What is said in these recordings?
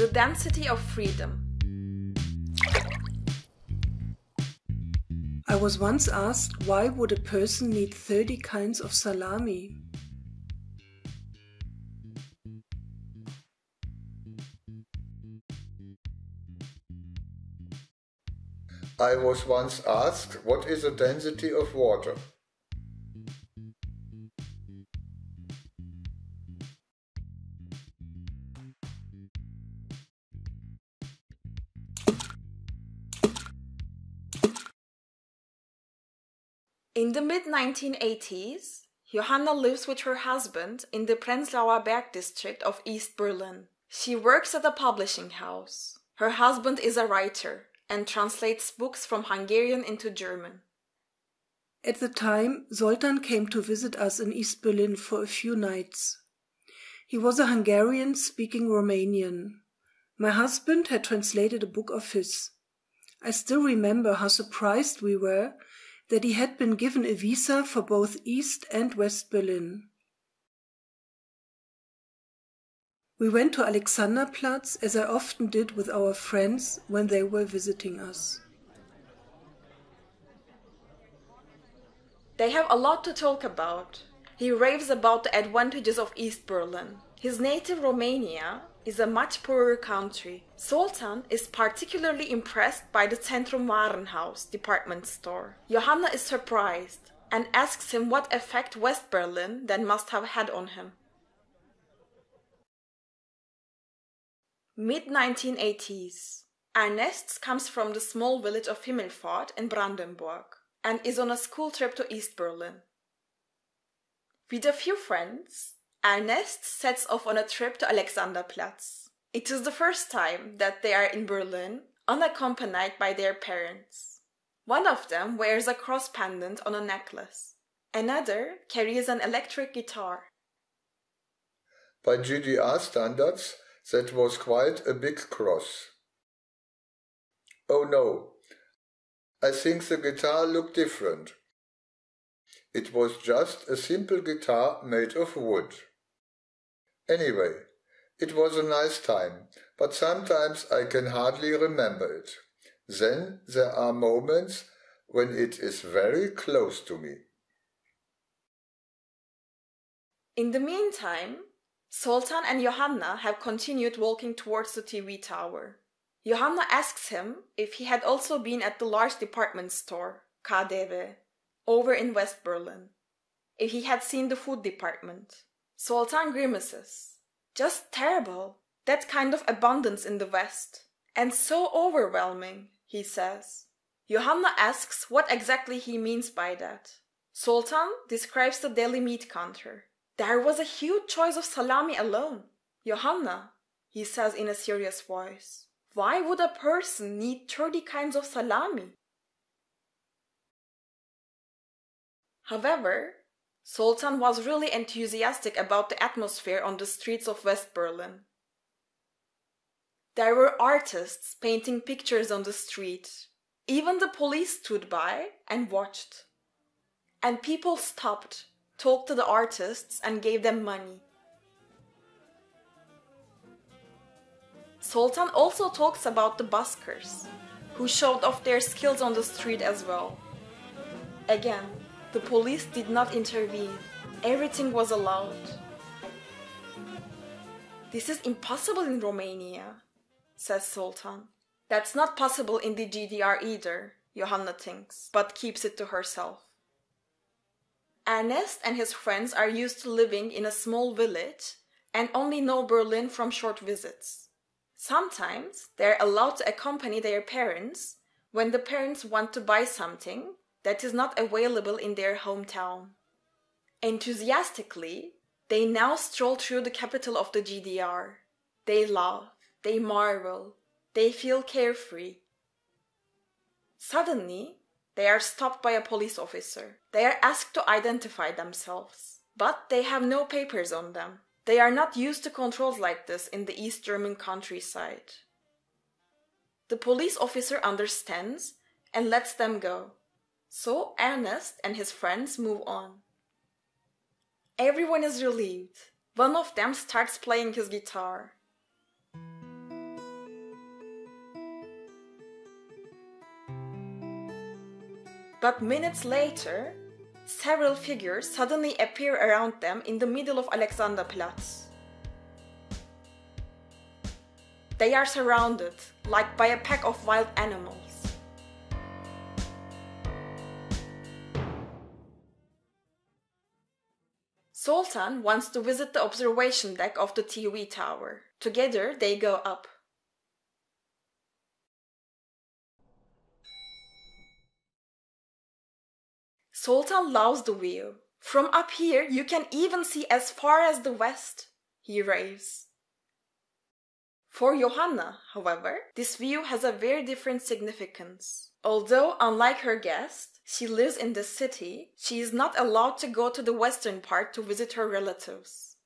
The density of freedom. I was once asked why would a person need 30 kinds of salami? I was once asked what is the density of water? In the mid 1980s, Johanna lives with her husband in the Prenzlauer Berg district of East Berlin. She works at a publishing house. Her husband is a writer and translates books from Hungarian into German. At the time, Zoltan came to visit us in East Berlin for a few nights. He was a Hungarian speaking Romanian. My husband had translated a book of his. I still remember how surprised we were that he had been given a visa for both East and West Berlin. We went to Alexanderplatz as I often did with our friends when they were visiting us. They have a lot to talk about. He raves about the advantages of East Berlin. His native Romania is a much poorer country. Zoltan is particularly impressed by the Centrum Warenhaus department store. Johanna is surprised and asks him what effect West Berlin then must have had on him. Mid 1980s. Ernest comes from the small village of Himmelpfort in Brandenburg and is on a school trip to East Berlin. With a few friends, Ernest sets off on a trip to Alexanderplatz. It is the first time that they are in Berlin, unaccompanied by their parents. One of them wears a cross pendant on a necklace. Another carries an electric guitar. By GDR standards, that was quite a big cross. Oh no, I think the guitar looked different. It was just a simple guitar made of wood. Anyway, it was a nice time, but sometimes I can hardly remember it. Then there are moments when it is very close to me. In the meantime, Zoltan and Johanna have continued walking towards the TV tower. Johanna asks him if he had also been at the large department store, KaDeWe, over in West Berlin. If he had seen the food department. Zoltan grimaces. Just terrible. That kind of abundance in the West. And so overwhelming, he says. Johanna asks what exactly he means by that. Zoltan describes the deli meat counter. There was a huge choice of salami alone. Johanna, he says in a serious voice, why would a person need 30 kinds of salami? However, Zoltan was really enthusiastic about the atmosphere on the streets of West Berlin. There were artists painting pictures on the street. Even the police stood by and watched. And people stopped talked to the artists and gave them money. Zoltan also talks about the buskers, who showed off their skills on the street as well. Again, the police did not intervene. Everything was allowed. This is impossible in Romania, says Zoltan. That's not possible in the GDR either, Johanna thinks, but keeps it to herself. Ernest and his friends are used to living in a small village and only know Berlin from short visits. Sometimes they're allowed to accompany their parents when the parents want to buy something that is not available in their hometown. Enthusiastically, they now stroll through the capital of the GDR. They laugh, they marvel, they feel carefree. Suddenly, they are stopped by a police officer. They are asked to identify themselves, but they have no papers on them. They are not used to controls like this in the East German countryside. The police officer understands and lets them go. So Ernest and his friends move on. Everyone is relieved. One of them starts playing his guitar. But minutes later, several figures suddenly appear around them in the middle of Alexanderplatz. They are surrounded, like by a pack of wild animals. Zoltan wants to visit the observation deck of the TV tower. Together, they go up. Zoltan loves the view. From up here, you can even see as far as the west, he raves. For Johanna, however, this view has a very different significance. Although, unlike her guest, she lives in the city, she is not allowed to go to the western part to visit her relatives.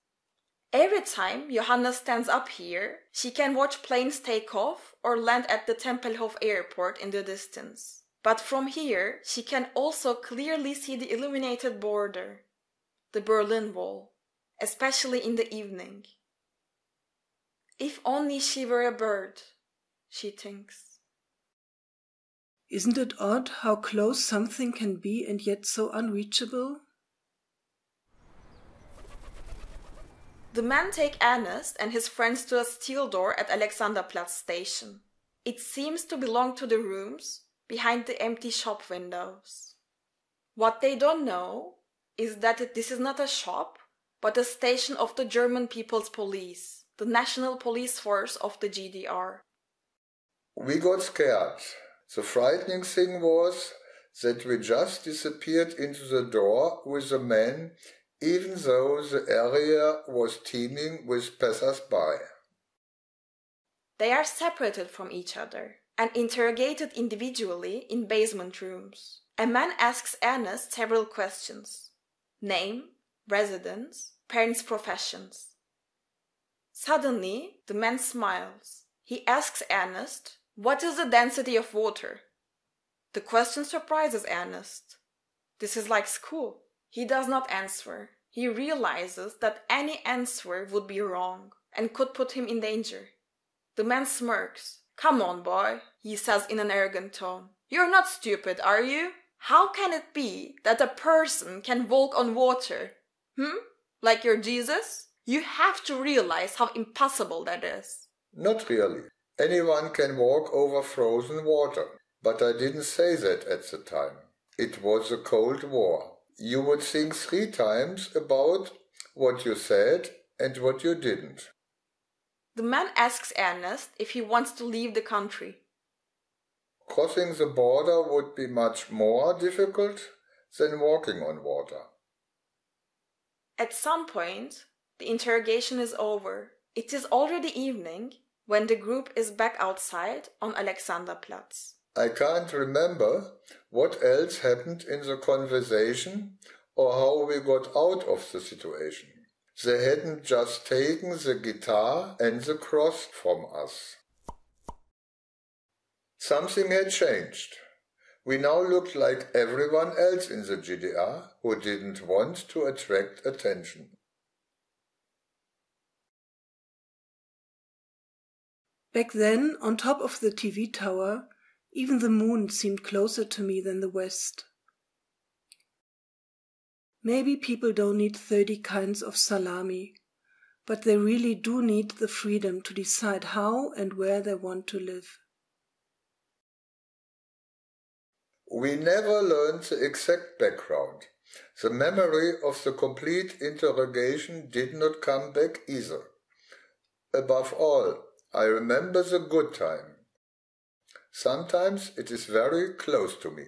Every time Johanna stands up here, she can watch planes take off or land at the Tempelhof airport in the distance. But from here, she can also clearly see the illuminated border, the Berlin Wall, especially in the evening. If only she were a bird, she thinks. Isn't it odd how close something can be and yet so unreachable? The men take Ernest and his friends to a steel door at Alexanderplatz station. It seems to belong to the rooms behind the empty shop windows. What they don't know is that this is not a shop, but a station of the German People's Police, the national police force of the GDR. We got scared. The frightening thing was that we just disappeared into the door with the men, even though the area was teeming with passers-by. They are separated from each other and interrogated individually in basement rooms. A man asks Ernest several questions name, residence, parents' professions. Suddenly, the man smiles. He asks Ernest, What is the density of water? The question surprises Ernest. This is like school. He does not answer. He realizes that any answer would be wrong and could put him in danger. The man smirks. Come on, boy, he says in an arrogant tone. You're not stupid, are you? How can it be that a person can walk on water? Hmm? Like you're Jesus? You have to realize how impossible that is. Not really. Anyone can walk over frozen water. But I didn't say that at the time. It was a Cold War. You would think three times about what you said and what you didn't. The man asks Ernest if he wants to leave the country. Crossing the border would be much more difficult than walking on water. At some point, the interrogation is over. It is already evening when the group is back outside on Alexanderplatz. I can't remember what else happened in the conversation or how we got out of the situation. They hadn't just taken the guitar and the cross from us. Something had changed. We now looked like everyone else in the GDR who didn't want to attract attention. Back then, on top of the TV tower, even the moon seemed closer to me than the west. Maybe people don't need 30 kinds of salami, but they really do need the freedom to decide how and where they want to live. We never learned the exact background. The memory of the complete interrogation did not come back either. Above all, I remember the good time. Sometimes it is very close to me.